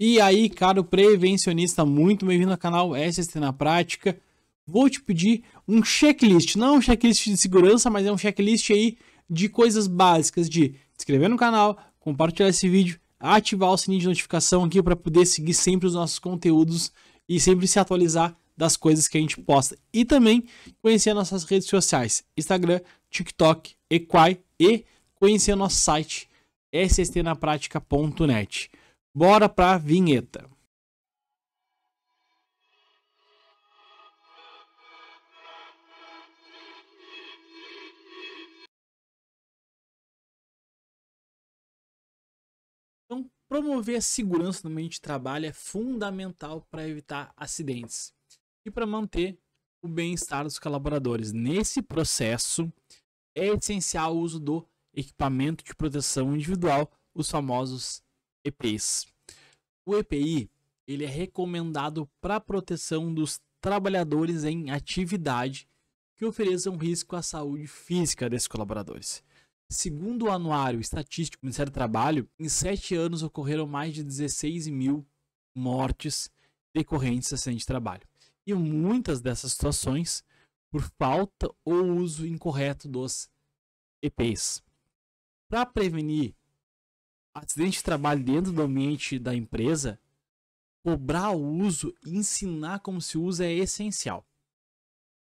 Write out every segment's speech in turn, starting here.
E aí, caro prevencionista, muito bem-vindo ao canal SST na Prática. Vou te pedir um checklist, não um checklist de segurança, mas é um checklist aí de coisas básicas de se inscrever no canal, compartilhar esse vídeo, ativar o sininho de notificação aqui para poder seguir sempre os nossos conteúdos e sempre se atualizar das coisas que a gente posta. E também conhecer nossas redes sociais, Instagram, TikTok, Equai e conhecer nosso site sstnapratica.net. Bora para a vinheta. Então, promover a segurança no ambiente de trabalho é fundamental para evitar acidentes e para manter o bem-estar dos colaboradores. Nesse processo, é essencial o uso do equipamento de proteção individual, os famosos EPIs. O EPI ele é recomendado para proteção dos trabalhadores em atividade que ofereçam risco à saúde física desses colaboradores. Segundo o Anuário Estatístico do Ministério do Trabalho, em sete anos ocorreram mais de 16 mil mortes decorrentes de acidente de trabalho. E muitas dessas situações por falta ou uso incorreto dos EPIs. Para prevenir acidente de trabalho dentro do ambiente da empresa, cobrar o uso e ensinar como se usa é essencial.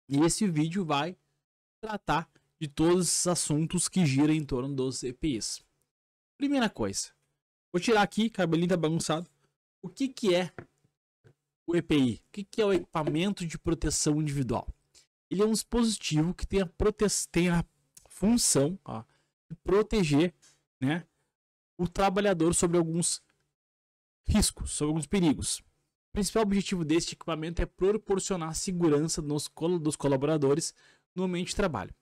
E esse vídeo vai tratar de todos esses assuntos que giram em torno dos EPIs. Primeira coisa, vou tirar aqui, cabelinho tá bagunçado. O que, que é o EPI? O que, que é o equipamento de proteção individual? Ele é um dispositivo que tem a, prote... tem a função ó, de proteger né, o trabalhador sobre alguns riscos, sobre alguns perigos. O principal objetivo deste equipamento é proporcionar segurança nos, dos colaboradores no ambiente de trabalho.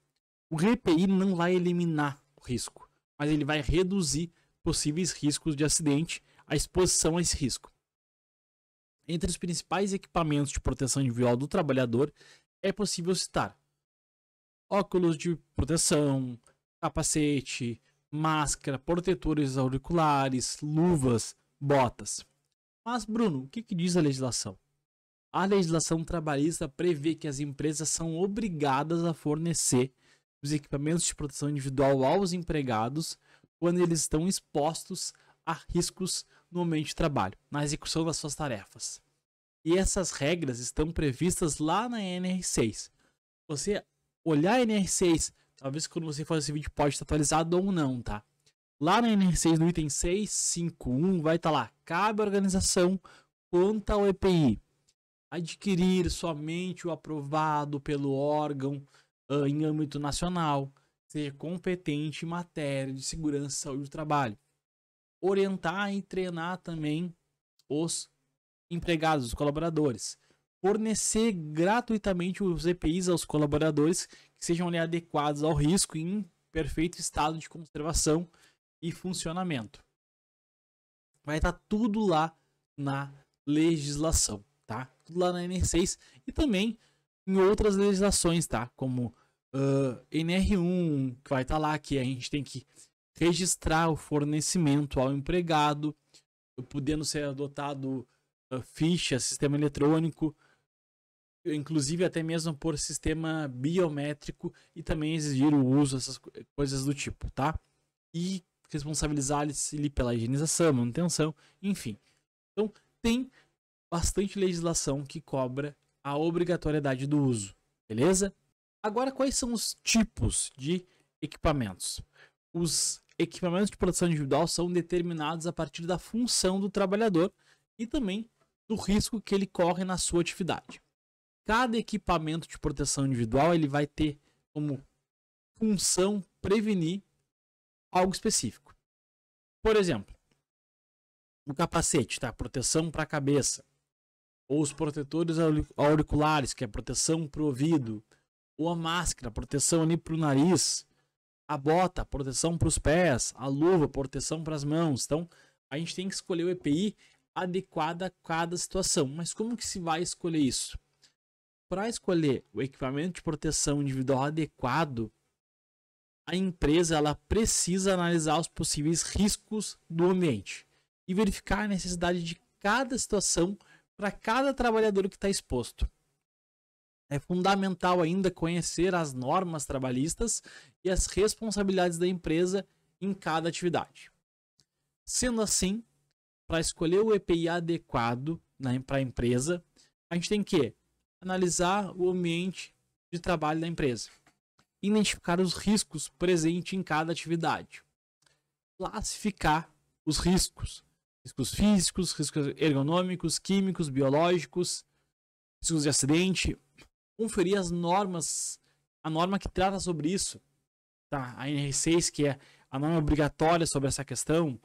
O RPI não vai eliminar o risco, mas ele vai reduzir possíveis riscos de acidente, a exposição a esse risco. Entre os principais equipamentos de proteção individual do trabalhador é possível citar óculos de proteção, capacete, máscara, protetores auriculares, luvas, botas. Mas, Bruno, o que, que diz a legislação? A legislação trabalhista prevê que as empresas são obrigadas a fornecer os equipamentos de proteção individual aos empregados quando eles estão expostos a riscos no ambiente de trabalho, na execução das suas tarefas. E essas regras estão previstas lá na NR6. Você olhar a NR6 Talvez quando você fazer esse vídeo pode estar atualizado ou não, tá? Lá na NR6, no item 651, vai estar lá. Cabe à organização quanto ao EPI adquirir somente o aprovado pelo órgão uh, em âmbito nacional, seja competente em matéria de segurança e saúde do trabalho. Orientar e treinar também os empregados, os colaboradores fornecer gratuitamente os EPIs aos colaboradores que sejam adequados ao risco em perfeito estado de conservação e funcionamento. Vai estar tá tudo lá na legislação, tá? Tudo lá na NR6 e também em outras legislações, tá? Como uh, NR1, que vai estar tá lá, que a gente tem que registrar o fornecimento ao empregado, podendo ser adotado uh, ficha, sistema eletrônico, inclusive até mesmo por sistema biométrico e também exigir o uso dessas coisas do tipo, tá? E responsabilizar-se pela higienização, manutenção, enfim. Então, tem bastante legislação que cobra a obrigatoriedade do uso, beleza? Agora, quais são os tipos de equipamentos? Os equipamentos de proteção individual são determinados a partir da função do trabalhador e também do risco que ele corre na sua atividade cada equipamento de proteção individual ele vai ter como função prevenir algo específico. Por exemplo, o capacete, tá? Proteção para a cabeça. Ou os protetores auriculares, que é proteção para o ouvido. Ou a máscara, proteção ali para o nariz. A bota, proteção para os pés. A luva, proteção para as mãos. Então, a gente tem que escolher o EPI adequado a cada situação. Mas como que se vai escolher isso? Para escolher o equipamento de proteção individual adequado, a empresa ela precisa analisar os possíveis riscos do ambiente e verificar a necessidade de cada situação, para cada trabalhador que está exposto. É fundamental ainda conhecer as normas trabalhistas e as responsabilidades da empresa em cada atividade. Sendo assim, para escolher o EPI adequado para a empresa, a gente tem que analisar o ambiente de trabalho da empresa, identificar os riscos presentes em cada atividade, classificar os riscos, riscos físicos, riscos ergonômicos, químicos, biológicos, riscos de acidente, conferir as normas, a norma que trata sobre isso, tá? A NR6, que é a norma obrigatória sobre essa questão,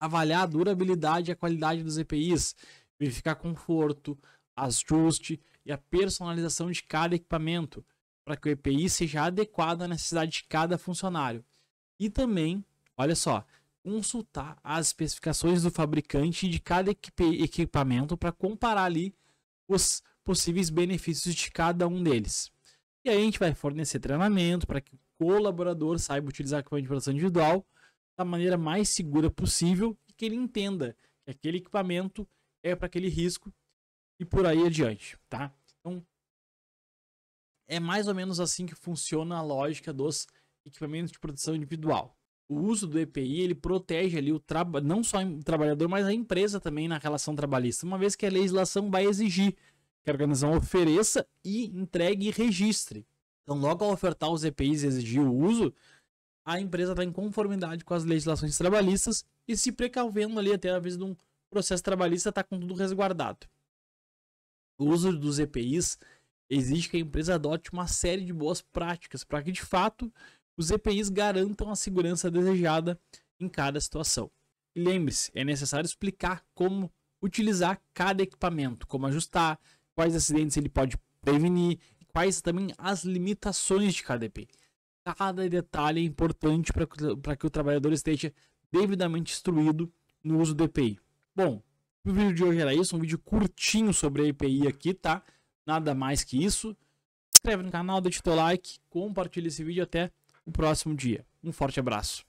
avaliar a durabilidade e a qualidade dos EPIs, verificar conforto, ajuste e a personalização de cada equipamento, para que o EPI seja adequado à necessidade de cada funcionário. E também, olha só, consultar as especificações do fabricante de cada equipamento para comparar ali os possíveis benefícios de cada um deles. E aí a gente vai fornecer treinamento para que o colaborador saiba utilizar equipamento de produção individual da maneira mais segura possível e que ele entenda que aquele equipamento é para aquele risco e por aí adiante, tá? Então, é mais ou menos assim que funciona a lógica dos equipamentos de produção individual. O uso do EPI, ele protege ali o não só o trabalhador, mas a empresa também na relação trabalhista, uma vez que a legislação vai exigir que a organização ofereça e entregue e registre. Então, logo ao ofertar os EPIs e exigir o uso, a empresa está em conformidade com as legislações trabalhistas e se precavendo ali até a vez de um processo trabalhista está com tudo resguardado. O uso dos EPIs exige que a empresa adote uma série de boas práticas para que de fato os EPIs garantam a segurança desejada em cada situação. E lembre-se, é necessário explicar como utilizar cada equipamento, como ajustar, quais acidentes ele pode prevenir, quais também as limitações de cada EP. Cada detalhe é importante para que o trabalhador esteja devidamente instruído no uso do EPI. Bom, o vídeo de hoje era isso, um vídeo curtinho sobre a EPI aqui, tá? Nada mais que isso. Se inscreve no canal, deixa o teu like, compartilha esse vídeo até o próximo dia. Um forte abraço.